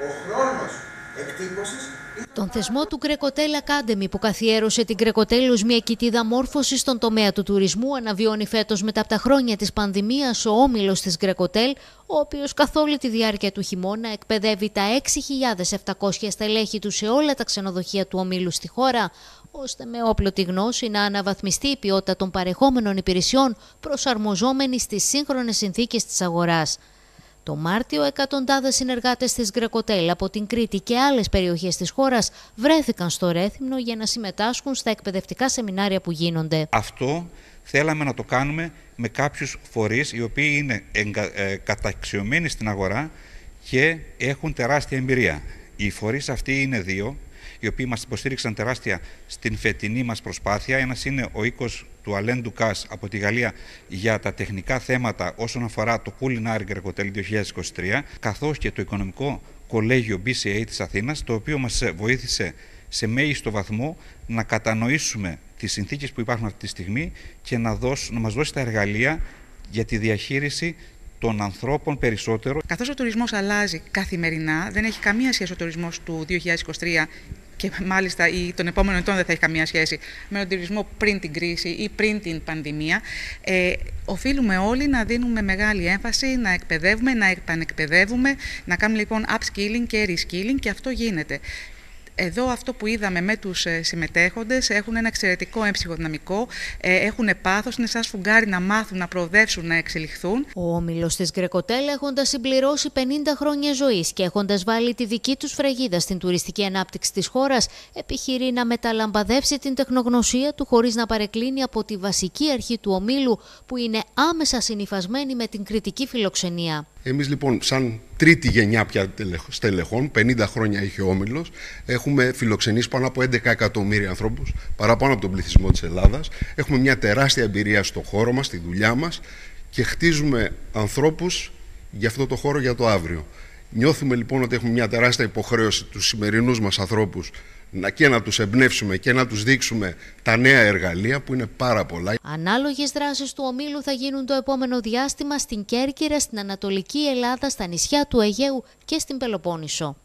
Ο χρόνος εκτύπωσης τον θεσμό του Grecotel Academy που καθιέρωσε την Grecotel ως μια κοιτίδα μόρφωσης στον τομέα του τουρισμού αναβιώνει φέτος μετά από τα χρόνια της πανδημίας ο όμιλος της Grecotel, ο οποίος καθ' όλη τη διάρκεια του χειμώνα εκπαιδεύει τα 6.700 στελέχη του σε όλα τα ξενοδοχεία του ομίλου στη χώρα, ώστε με όπλο τη γνώση να αναβαθμιστεί η ποιότητα των παρεχόμενων υπηρεσιών προσαρμοζόμενη στις σύγχρονες συνθήκες της αγοράς. Το Μάρτιο, εκατοντάδες συνεργάτες της Γκρεκοτέλ από την Κρήτη και άλλες περιοχές της χώρας βρέθηκαν στο Ρέθυμνο για να συμμετάσχουν στα εκπαιδευτικά σεμινάρια που γίνονται. Αυτό θέλαμε να το κάνουμε με κάποιους φορείς οι οποίοι είναι ε, καταξιωμένοι στην αγορά και έχουν τεράστια εμπειρία. Οι φορείς αυτοί είναι δύο οι οποίοι μας υποστήριξαν τεράστια στην φετινή μας προσπάθεια. Ένας είναι ο οίκος του Αλέν Ντουκάς από τη Γαλλία για τα τεχνικά θέματα όσον αφορά το Culinary Grecotel 2023, καθώς και το Οικονομικό Κολέγιο BCA της Αθήνας, το οποίο μας βοήθησε σε μέγιστο βαθμό να κατανοήσουμε τις συνθήκες που υπάρχουν αυτή τη στιγμή και να, δώσει, να μας δώσει τα εργαλεία για τη διαχείριση των ανθρώπων περισσότερο. Καθώς ο τουρισμός αλλάζει καθημερινά, δεν έχει καμία σχέση ο τουρισμός του 2023 και μάλιστα ή τον επόμενο ετών δεν θα έχει καμία σχέση με τον τουρισμό πριν την κρίση ή πριν την πανδημία, ε, οφείλουμε όλοι να δίνουμε μεγάλη έμφαση, να εκπαιδεύουμε, να επανεκπαιδεύουμε, να κάνουμε λοιπόν upskilling και reskilling και αυτό γίνεται. Εδώ αυτό που είδαμε με τους ε, συμμετέχοντες έχουν ένα εξαιρετικό εμψυχοδυναμικό, ε, έχουν πάθος, είναι σαν σφουγγάρι να μάθουν, να προοδεύσουν, να εξελιχθούν. Ο όμιλος της Γκρεκοτέλ έχοντας συμπληρώσει 50 χρόνια ζωής και έχοντας βάλει τη δική τους φραγίδα στην τουριστική ανάπτυξη της χώρας, επιχειρεί να μεταλαμπαδεύσει την τεχνογνωσία του χωρίς να παρεκκλίνει από τη βασική αρχή του ομίλου που είναι άμεσα συνυφασμένη με την κριτική φιλοξενία. Εμείς λοιπόν σαν τρίτη γενιά πια στελεχών, 50 χρόνια έχει ο Όμιλος, έχουμε φιλοξενήσει πάνω από 11 εκατομμύρια ανθρώπους, παραπάνω από τον πληθυσμό της Ελλάδας. Έχουμε μια τεράστια εμπειρία στο χώρο μας, στη δουλειά μας και χτίζουμε ανθρώπους για αυτό το χώρο για το αύριο. Νιώθουμε λοιπόν ότι έχουμε μια τεράστια υποχρέωση τους σημερινούς μας ανθρώπους να και να τους εμπνεύσουμε και να τους δείξουμε τα νέα εργαλεία που είναι πάρα πολλά. Ανάλογες δράσεις του ομίλου θα γίνουν το επόμενο διάστημα στην Κέρκυρα, στην Ανατολική Ελλάδα, στα νησιά του Αιγαίου και στην Πελοπόννησο.